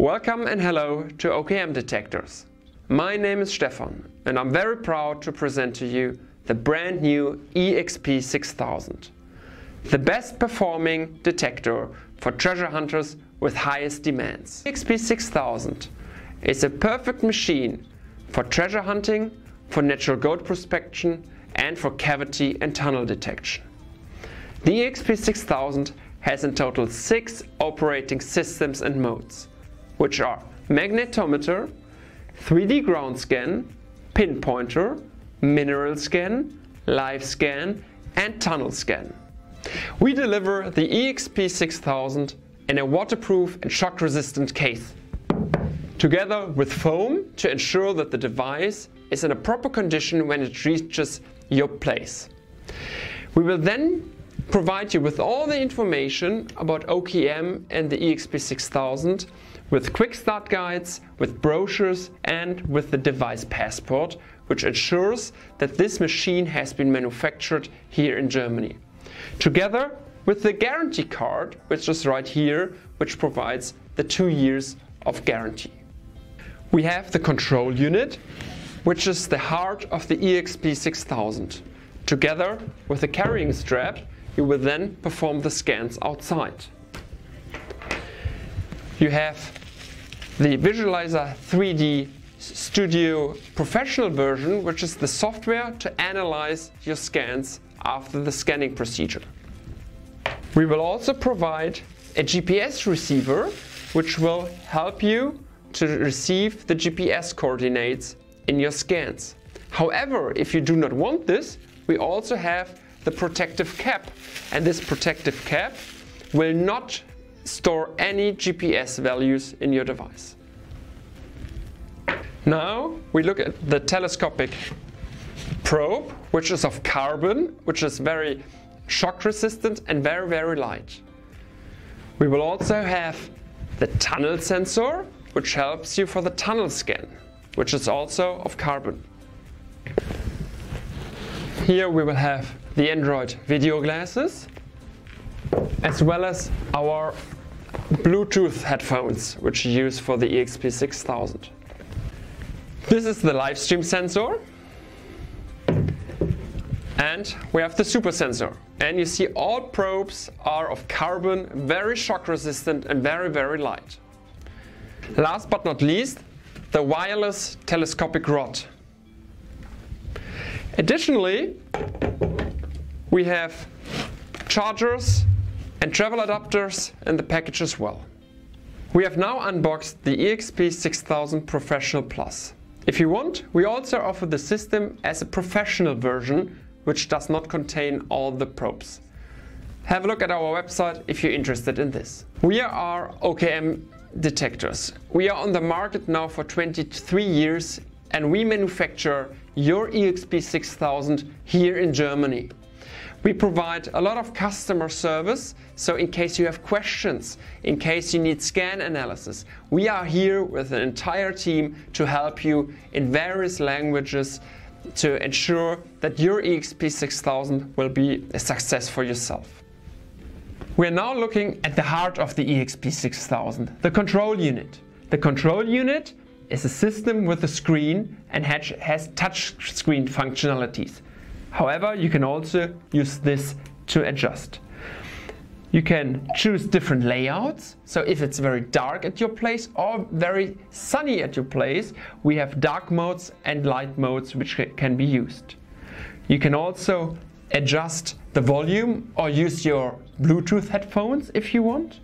Welcome and hello to OKM Detectors. My name is Stefan and I'm very proud to present to you the brand new EXP 6000. The best performing detector for treasure hunters with highest demands. EXP 6000 is a perfect machine for treasure hunting, for natural gold prospection and for cavity and tunnel detection. The EXP 6000 has in total six operating systems and modes, which are magnetometer, 3D ground scan, pinpointer, mineral scan, live scan and tunnel scan. We deliver the EXP 6000 in a waterproof and shock resistant case, together with foam to ensure that the device is in a proper condition when it reaches your place. We will then provide you with all the information about OKM and the EXP 6000 with quick start guides, with brochures and with the device passport which ensures that this machine has been manufactured here in Germany. Together with the guarantee card which is right here which provides the two years of guarantee. We have the control unit which is the heart of the EXP 6000. Together with the carrying strap you will then perform the scans outside. You have the Visualizer 3D Studio Professional version, which is the software to analyze your scans after the scanning procedure. We will also provide a GPS receiver, which will help you to receive the GPS coordinates in your scans. However, if you do not want this, we also have the protective cap. And this protective cap will not store any GPS values in your device. Now we look at the telescopic probe, which is of carbon, which is very shock resistant and very, very light. We will also have the tunnel sensor, which helps you for the tunnel scan, which is also of carbon. Here we will have the Android video glasses, as well as our Bluetooth headphones, which you use for the EXP 6000. This is the live stream sensor. And we have the super sensor. And you see all probes are of carbon, very shock resistant and very, very light. Last but not least, the wireless telescopic rod. Additionally, we have chargers and travel adapters in the package as well. We have now unboxed the EXP 6000 Professional Plus. If you want, we also offer the system as a professional version, which does not contain all the probes. Have a look at our website if you're interested in this. We are OKM detectors. We are on the market now for 23 years and we manufacture your EXP 6000 here in Germany. We provide a lot of customer service, so in case you have questions, in case you need scan analysis, we are here with an entire team to help you in various languages to ensure that your EXP 6000 will be a success for yourself. We are now looking at the heart of the EXP 6000, the control unit. The control unit is a system with a screen and has touch screen functionalities. However, you can also use this to adjust. You can choose different layouts. So if it's very dark at your place or very sunny at your place, we have dark modes and light modes which can be used. You can also adjust the volume or use your Bluetooth headphones if you want.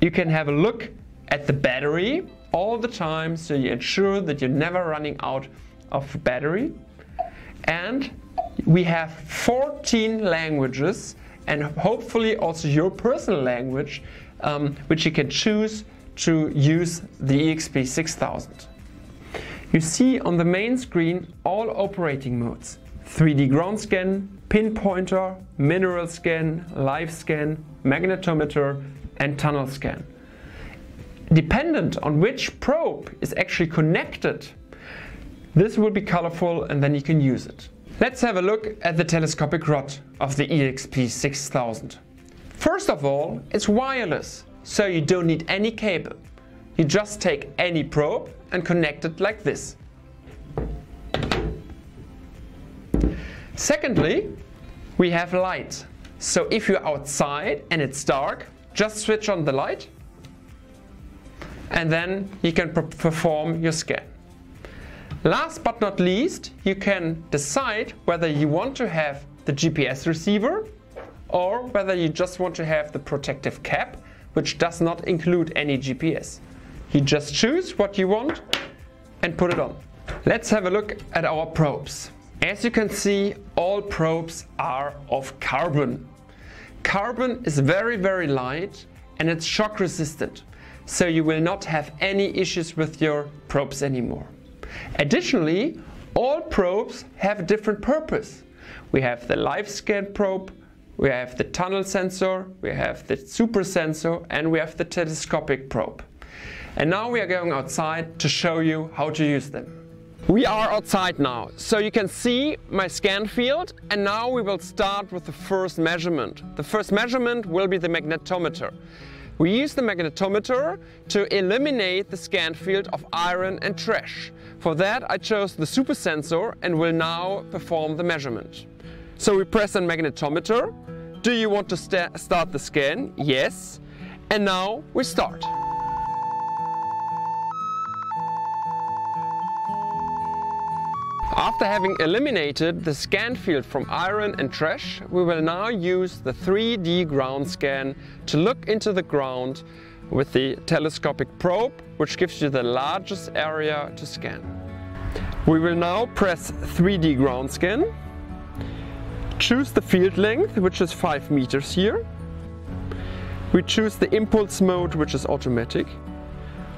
You can have a look at the battery all the time so you ensure that you're never running out of battery and we have 14 languages and hopefully also your personal language um, which you can choose to use the EXP 6000. You see on the main screen all operating modes 3D ground scan, pinpointer, mineral scan, live scan, magnetometer and tunnel scan. Dependent on which probe is actually connected this will be colorful and then you can use it. Let's have a look at the telescopic rod of the EXP 6000. First of all, it's wireless, so you don't need any cable. you just take any probe and connect it like this. Secondly, we have light. So if you're outside and it's dark, just switch on the light and then you can perform your scan. Last but not least, you can decide whether you want to have the GPS receiver or whether you just want to have the protective cap, which does not include any GPS. You just choose what you want and put it on. Let's have a look at our probes. As you can see, all probes are of carbon. Carbon is very, very light and it's shock resistant, so you will not have any issues with your probes anymore. Additionally, all probes have a different purpose. We have the live scan probe, we have the tunnel sensor, we have the super sensor, and we have the telescopic probe. And now we are going outside to show you how to use them. We are outside now, so you can see my scan field and now we will start with the first measurement. The first measurement will be the magnetometer. We use the magnetometer to eliminate the scan field of iron and trash. For that I chose the super sensor and will now perform the measurement. So we press on magnetometer. Do you want to st start the scan? Yes. And now we start. After having eliminated the scan field from iron and trash, we will now use the 3D ground scan to look into the ground with the telescopic probe, which gives you the largest area to scan. We will now press 3D ground scan, choose the field length, which is 5 meters here. We choose the impulse mode, which is automatic.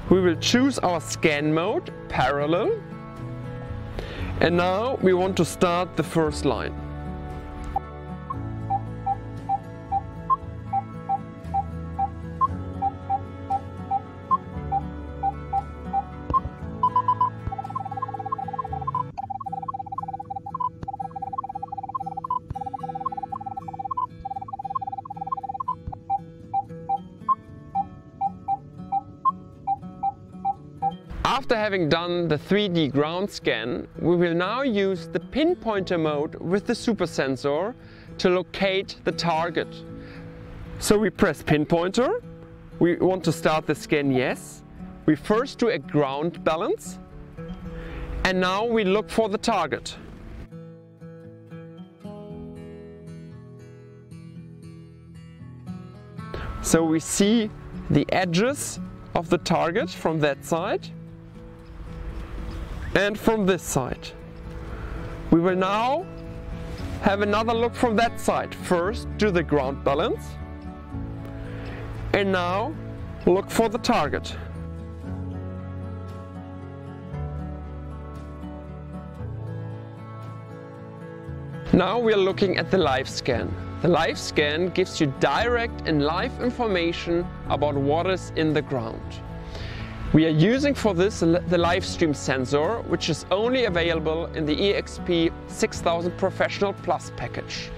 We will choose our scan mode, parallel, and now we want to start the first line. After having done the 3D ground scan, we will now use the pinpointer mode with the super sensor to locate the target. So we press pinpointer, we want to start the scan yes, we first do a ground balance and now we look for the target. So we see the edges of the target from that side and from this side. We will now have another look from that side. First do the ground balance and now look for the target. Now we are looking at the live scan. The live scan gives you direct and live information about what is in the ground. We are using for this the Livestream sensor, which is only available in the EXP 6000 Professional Plus package.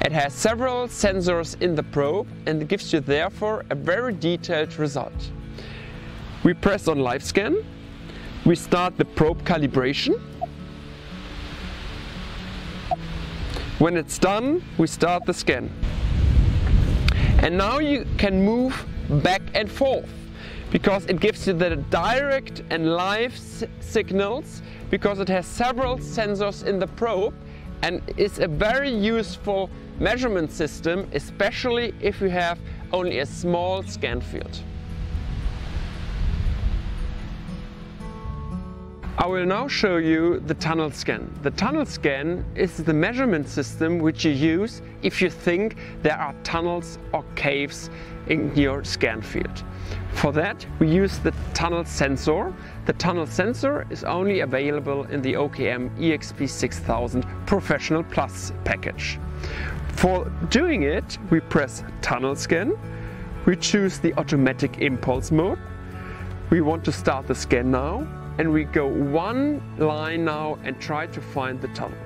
It has several sensors in the probe and gives you therefore a very detailed result. We press on Live Scan, we start the probe calibration. When it's done, we start the scan. And now you can move back and forth because it gives you the direct and live signals because it has several sensors in the probe and is a very useful measurement system, especially if you have only a small scan field. I will now show you the tunnel scan. The tunnel scan is the measurement system which you use if you think there are tunnels or caves in your scan field. For that we use the tunnel sensor. The tunnel sensor is only available in the OKM EXP 6000 Professional Plus package. For doing it we press tunnel scan, we choose the automatic impulse mode, we want to start the scan now and we go one line now and try to find the tunnel.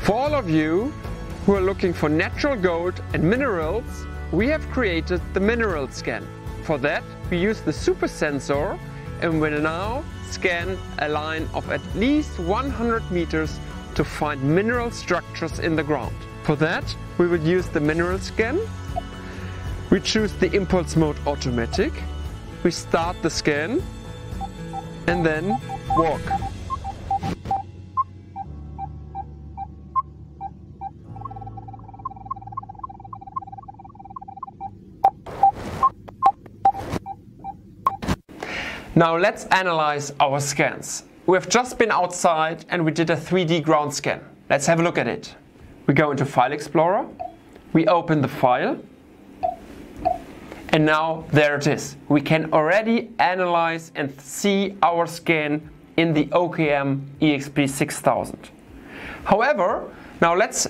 For all of you who are looking for natural gold and minerals, we have created the mineral scan. For that, we use the super sensor and will now scan a line of at least 100 meters to find mineral structures in the ground. For that, we will use the mineral scan. We choose the impulse mode automatic. We start the scan and then walk. Now let's analyze our scans. We have just been outside and we did a 3D ground scan. Let's have a look at it. We go into File Explorer, we open the file, and now there it is. We can already analyze and see our scan in the OKM EXP6000. However, now let's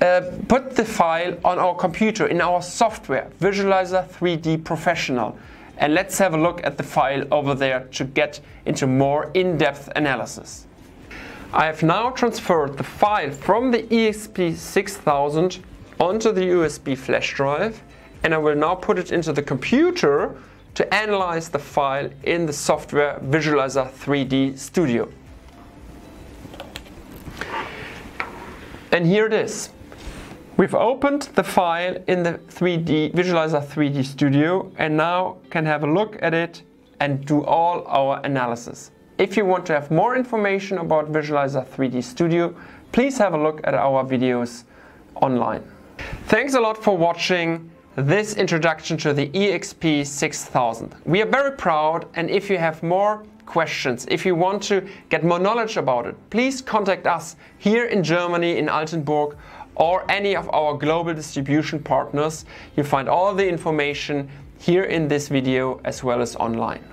uh, put the file on our computer in our software, Visualizer 3D Professional and let's have a look at the file over there to get into more in-depth analysis. I have now transferred the file from the EXP6000 onto the USB flash drive and I will now put it into the computer to analyze the file in the software Visualizer 3D Studio. And here it is. We've opened the file in the 3D Visualizer 3D Studio and now can have a look at it and do all our analysis. If you want to have more information about Visualizer 3D Studio, please have a look at our videos online. Thanks a lot for watching this introduction to the EXP 6000. We are very proud and if you have more questions, if you want to get more knowledge about it, please contact us here in Germany in Altenburg or any of our global distribution partners. You'll find all the information here in this video as well as online.